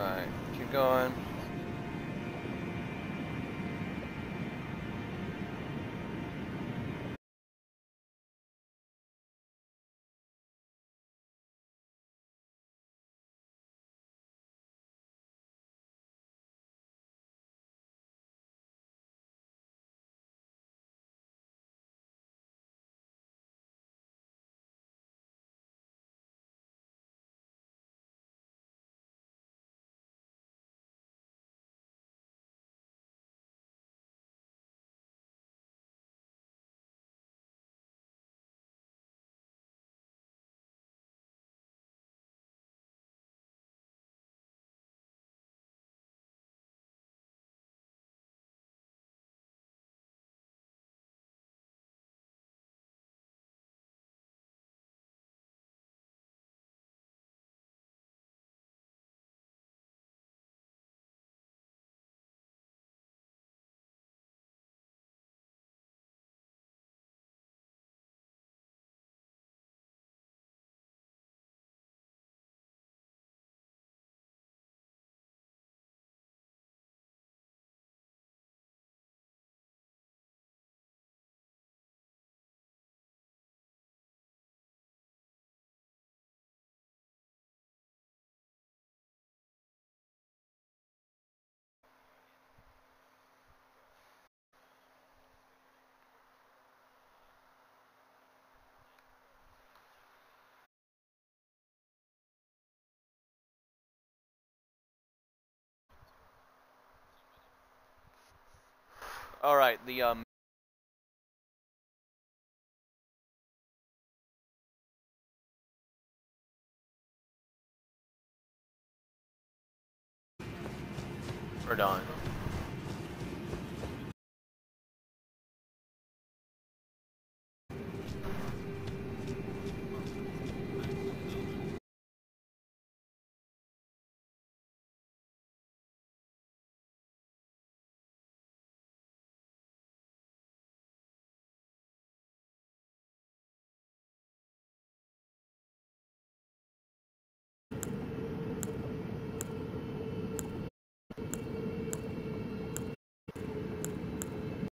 Alright, keep going. Alright, the um We're done.